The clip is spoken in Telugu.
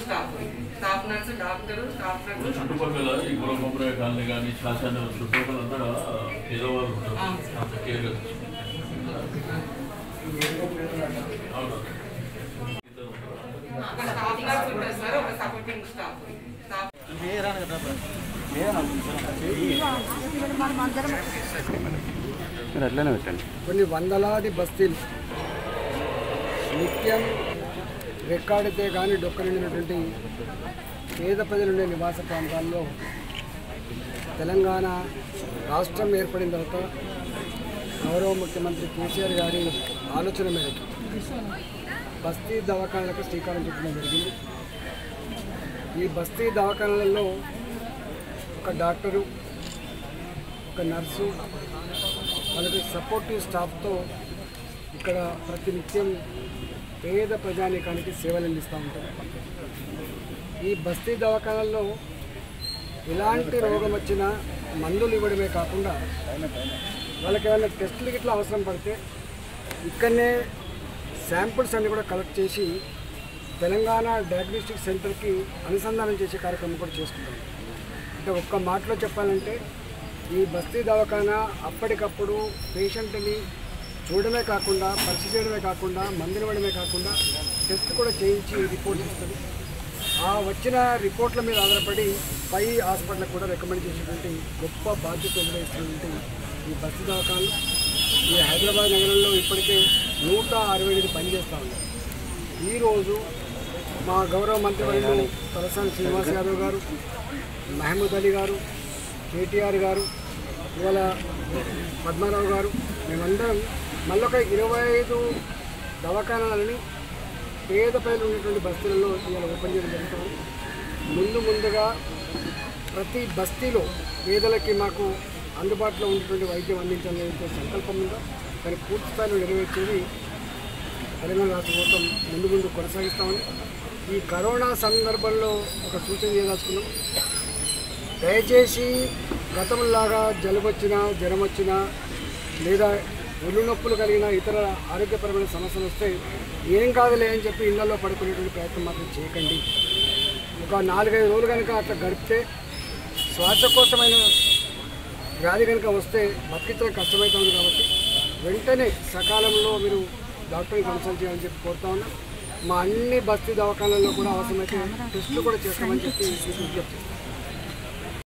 స్టాఫ్ చుట్టుపక్కల ఈ గృహంపరాయ కాలనీ కానీ శాసన చుట్టుపక్కల అంతా పేదవాళ్ళు ఉంటారు. అంత సార్ ఒక స్టాఫ్ మీరు అట్లనే పెట్టండి. కొన్ని వందలాది బస్తీలు నిత్యం రెక్కాడితే కానీ డొక్కనిండినటువంటి పేద ప్రజలుండే నివాస ప్రాంతాల్లో తెలంగాణ రాష్ట్రం ఏర్పడిన తర్వాత గౌరవ ముఖ్యమంత్రి కేసీఆర్ గారి ఆలోచన మేరకు బస్తీ దవాఖానలకు శ్రీకారం చుట్టడం జరిగింది. ఈ బస్తీ దవాఖానలలో ఒక డాక్టరు ఒక నర్సు వాళ్ళకి సపోర్టివ్ స్టాఫ్తో ఇక్కడ ప్రతినిత్యం పేద ప్రజానీకానికి సేవలు అందిస్తూ ఉంటారు. ఈ బస్తీ దవాఖానాల్లో ఎలాంటి రోగం వచ్చినా మందులు ఇవ్వడమే కాకుండా వాళ్ళకి ఏమైనా టెస్టులు గిట్లా అవసరం పడితే ఇక్కడనే శాంపుల్స్ అన్నీ కూడా కలెక్ట్ చేసి తెలంగాణ డయాగ్నోస్టిక్ సెంటర్కి అనుసంధానం చేసే కార్యక్రమం కూడా చేసుకుంటాం అంటే ఒక్క మాటలో చెప్పాలంటే ఈ బస్తీ దవాఖానా అప్పటికప్పుడు పేషెంట్ని చూడడమే కాకుండా పరీక్ష చేయడమే కాకుండా మందులు ఇవ్వడమే కాకుండా టెస్ట్ కూడా చేయించి రిపోర్ట్ ఇస్తుంది ఆ వచ్చిన రిపోర్ట్ల మీద ఆధారపడి పై హాస్పిటల్ కూడా రికమెండ్ చేసినటువంటి గొప్ప బాధ్యత నిర్వహిస్తున్నటువంటి ఈ బస్సు దవాఖాలు ఈ హైదరాబాద్ నగరంలో ఇప్పటికే నూట అరవై ఐదు పనిచేస్తూ ఉన్నాయి. ఈరోజు మా గౌరవ మంత్రివర్యులు తలసాని శ్రీనివాస్ యాదవ్ గారు మహమూద్ అలీ గారు కేటీఆర్ గారు ఇవాళ పద్మారావు గారు మేమందరం మళ్ళొక ఇరవై ఐదు దవాఖానాలని పేద ప్రజలు ఉన్నటువంటి బస్తీలలో ఇవాళ ఓపెన్ చేయడం జరుగుతుంది. ముందు ముందుగా ప్రతి బస్తీలో పేదలకి మాకు అందుబాటులో ఉన్నటువంటి వైద్యం అందించాలని సంకల్పం ఉందో? దాన్ని పూర్తి స్థాయిలో నెరవేర్చేది తెలంగాణ రాష్ట్ర ప్రభుత్వం ముందు ముందు కొనసాగిస్తామని. ఈ కరోనా సందర్భంలో ఒక సూచన చేయదలుచుకున్నాం. దయచేసి గతంలాగా జలుబొచ్చినా జ్వరం వచ్చినా లేదా ఒళ్ళు నొప్పులు కలిగిన ఇతర ఆరోగ్యపరమైన సమస్యలు వస్తే ఏం కాదులే అని చెప్పి ఇళ్ళలో పడుకునేటువంటి ప్రయత్నం మాత్రం చేయకండి. ఒక నాలుగైదు రోజులు కనుక అట్లా గడిపితే శ్వాసకోశమైన వ్యాధి కనుక వస్తే బతికించడం కష్టమవుతుంది కాబట్టి వెంటనే సకాలంలో మీరు డాక్టర్ని కన్సల్ట్ చేయాలని చెప్పి కోరుతా ఉన్నా. మా అన్ని బస్తీ దవాఖానాల్లో కూడా అవసరమైతే టెస్టులు కూడా చేస్తామని చెప్పి విజ్ఞప్తి